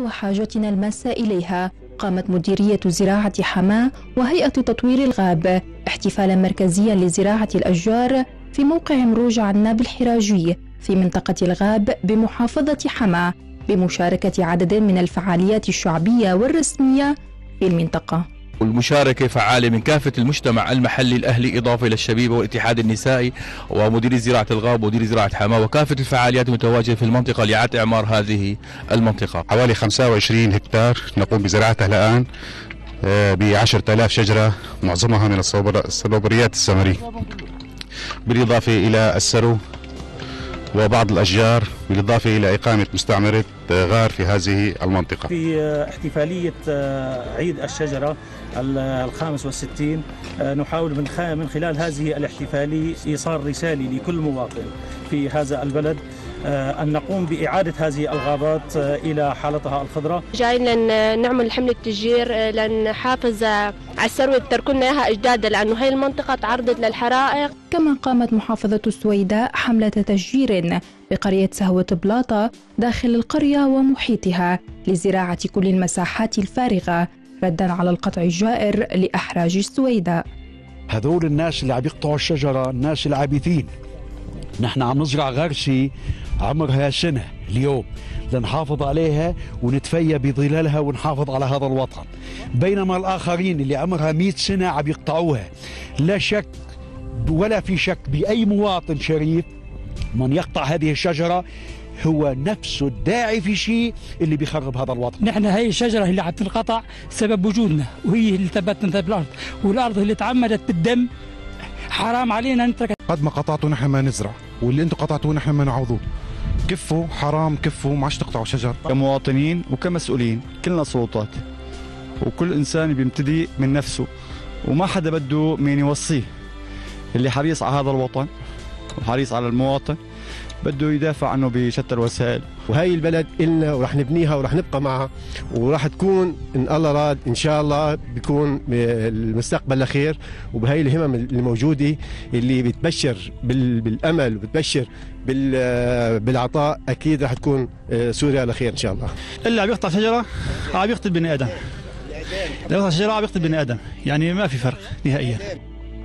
وحاجتنا الماسة إليها قامت مديرية زراعة حماة وهيئة تطوير الغاب احتفالا مركزيا لزراعة الأشجار في موقع مروج عناب الحراجي في منطقة الغاب بمحافظة حماة بمشاركة عدد من الفعاليات الشعبية والرسمية في المنطقة. والمشاركة فعالة من كافة المجتمع المحلي الأهلي إضافة إلى الشبيبة والاتحاد النسائي ومدير زراعة الغاب ومدير زراعة حماة وكافة الفعاليات المتواجدة في المنطقة لإعادة إعمار هذه المنطقة. حوالي 25 هكتار نقوم بزراعتها الآن ب 10000 شجرة معظمها من الصلوبريات السمري بالإضافة إلى السرو وبعض الأشجار بالإضافة إلى إقامة مستعمرة غار في هذه المنطقة. في احتفالية عيد الشجرة الخامس والستين نحاول من من خلال هذه الاحتفالية إيصال رسالة لكل مواطن في هذا البلد أن نقوم بإعادة هذه الغابات إلى حالتها الخضراء. جايين نعمل حملة تشجير لنحافظ على الثروة. تركنا إياها أجدادنا لأنه هي المنطقة تعرضت للحرائق. كما قامت محافظة السويداء حملة تشجير بقرية سهوة بلاطة داخل القرية ومحيطها لزراعة كل المساحات الفارغة ردا على القطع الجائر لأحراج السويداء. هذول الناس اللي عم يقطعوا الشجرة الناس العابثين. نحن عم نزرع غرسي عمرها سنة اليوم؟ لنحافظ عليها ونتفيا بظلالها ونحافظ على هذا الوطن. بينما الآخرين اللي عمرها 100 سنة عم يقطعوها. لا شك ولا في شك بأي مواطن شريف من يقطع هذه الشجرة هو نفسه الداعي في شيء اللي بيخرب هذا الوطن. نحن هي الشجرة اللي عم تنقطع سبب وجودنا وهي اللي ثبتنا في الأرض. والأرض اللي تعمدت بالدم حرام علينا نترك. قد ما قطعتوا نحن ما نزرع. واللي أنتم قطعتوه نحن ما نعوضوه. كفوا حرام كفوا ما عادش تقطعوا شجر. كمواطنين وكمسؤولين كلنا سلطات. وكل إنسان بيبتدي من نفسه وما حدا بده مين يوصيه. اللي حريص على هذا الوطن وحريص على المواطن بده يدافع عنه بشتى الوسائل. وهي البلد إلنا ورح نبنيها ورح نبقى معها. ورح تكون إن الله راد إن شاء الله بيكون المستقبل لخير. وبهي الهمم الموجودة اللي بتبشر بالأمل وبتبشر بالعطاء أكيد رح تكون سوريا لخير إن شاء الله. اللي عم يقطع شجرة عم يقتل بني آدم. اللي يقطع شجرة عم يقتل بني آدم. يعني ما في فرق نهائيا.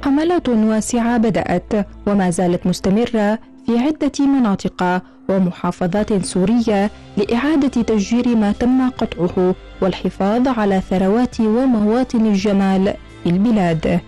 حملات واسعة بدأت وما زالت مستمرة في عدة مناطق ومحافظات سورية لإعادة تشجير ما تم قطعه والحفاظ على ثروات ومواطن الجمال في البلاد.